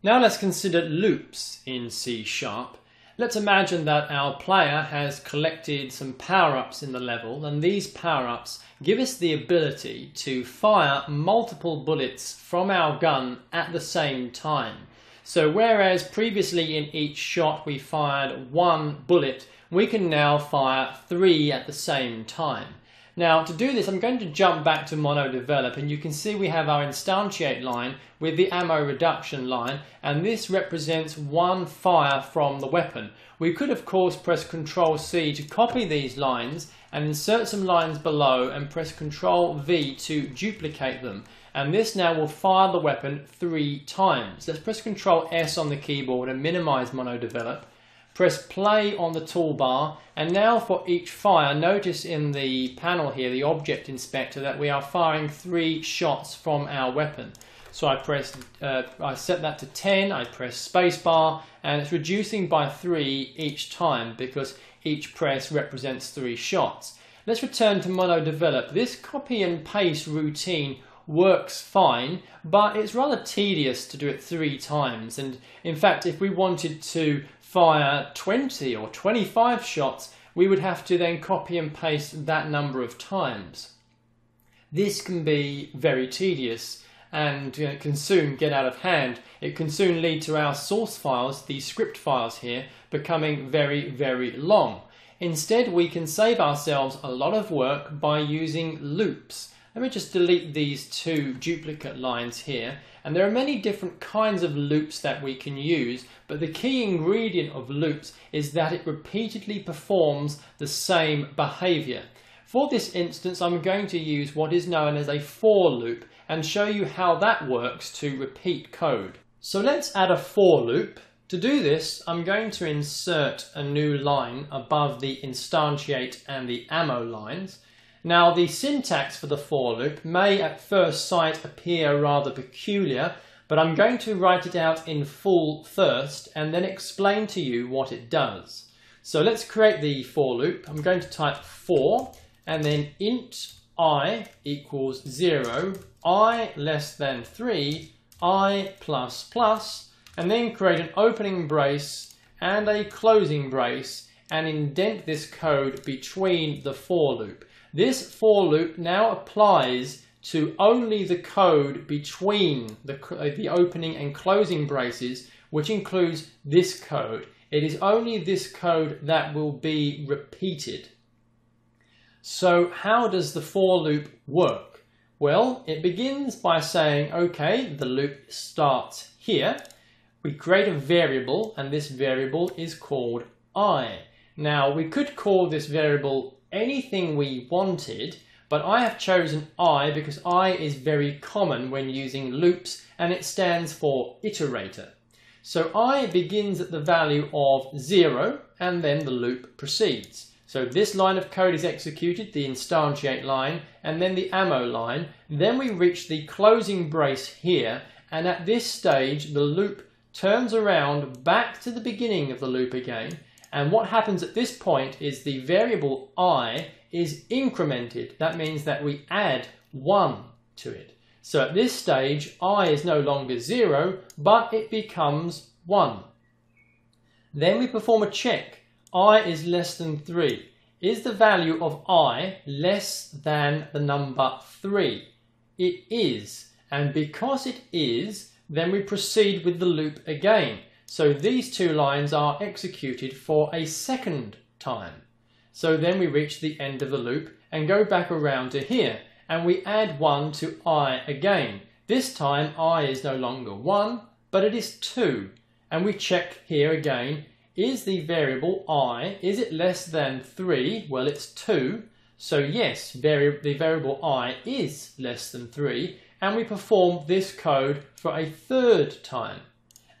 Now let's consider loops in C Sharp. Let's imagine that our player has collected some power-ups in the level and these power-ups give us the ability to fire multiple bullets from our gun at the same time. So whereas previously in each shot we fired one bullet, we can now fire three at the same time. Now to do this I'm going to jump back to MonoDevelop and you can see we have our instantiate line with the ammo reduction line and this represents one fire from the weapon. We could of course press Ctrl C to copy these lines and insert some lines below and press Ctrl V to duplicate them and this now will fire the weapon three times. Let's press Ctrl S on the keyboard and minimize MonoDevelop Press play on the toolbar and now for each fire, notice in the panel here, the object inspector, that we are firing three shots from our weapon. So I press, uh, I set that to 10, I press spacebar, and it's reducing by three each time because each press represents three shots. Let's return to MonoDevelop. This copy and paste routine works fine, but it's rather tedious to do it three times. And in fact, if we wanted to fire 20 or 25 shots, we would have to then copy and paste that number of times. This can be very tedious and you know, can soon get out of hand. It can soon lead to our source files, these script files here, becoming very, very long. Instead, we can save ourselves a lot of work by using loops. Let me just delete these two duplicate lines here. And there are many different kinds of loops that we can use, but the key ingredient of loops is that it repeatedly performs the same behavior. For this instance, I'm going to use what is known as a for loop and show you how that works to repeat code. So let's add a for loop. To do this, I'm going to insert a new line above the instantiate and the ammo lines. Now the syntax for the for loop may at first sight appear rather peculiar, but I'm going to write it out in full first and then explain to you what it does. So let's create the for loop. I'm going to type for and then int i equals 0, i less than 3, i plus plus, and then create an opening brace and a closing brace and indent this code between the for loop. This for loop now applies to only the code between the, uh, the opening and closing braces, which includes this code. It is only this code that will be repeated. So how does the for loop work? Well, it begins by saying, okay, the loop starts here. We create a variable, and this variable is called i. Now, we could call this variable anything we wanted, but I have chosen I because I is very common when using loops and it stands for iterator. So I begins at the value of 0 and then the loop proceeds. So this line of code is executed, the instantiate line, and then the ammo line. Then we reach the closing brace here, and at this stage the loop turns around back to the beginning of the loop again, and what happens at this point is the variable i is incremented. That means that we add 1 to it. So at this stage, i is no longer 0, but it becomes 1. Then we perform a check. i is less than 3. Is the value of i less than the number 3? It is. And because it is, then we proceed with the loop again. So these two lines are executed for a second time. So then we reach the end of the loop and go back around to here and we add 1 to i again. This time i is no longer 1 but it is 2 and we check here again is the variable i, is it less than 3? Well it's 2 so yes vari the variable i is less than 3 and we perform this code for a third time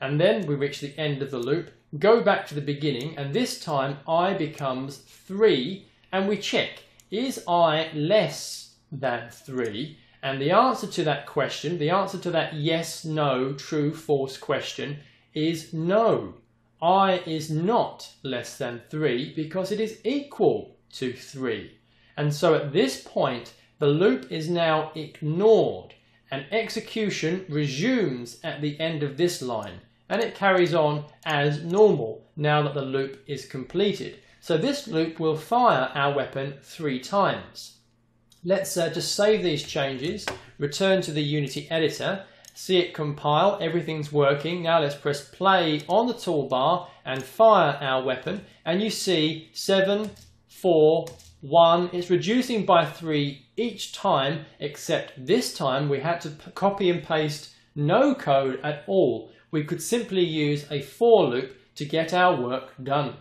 and then we reach the end of the loop, go back to the beginning, and this time i becomes 3, and we check, is i less than 3? And the answer to that question, the answer to that yes, no, true, false question is no. i is not less than 3 because it is equal to 3. And so at this point, the loop is now ignored and execution resumes at the end of this line and it carries on as normal now that the loop is completed. So this loop will fire our weapon three times. Let's uh, just save these changes, return to the Unity editor, see it compile, everything's working. Now let's press play on the toolbar and fire our weapon and you see 7, 4, 1. It's reducing by 3 each time except this time we had to copy and paste no code at all we could simply use a for loop to get our work done.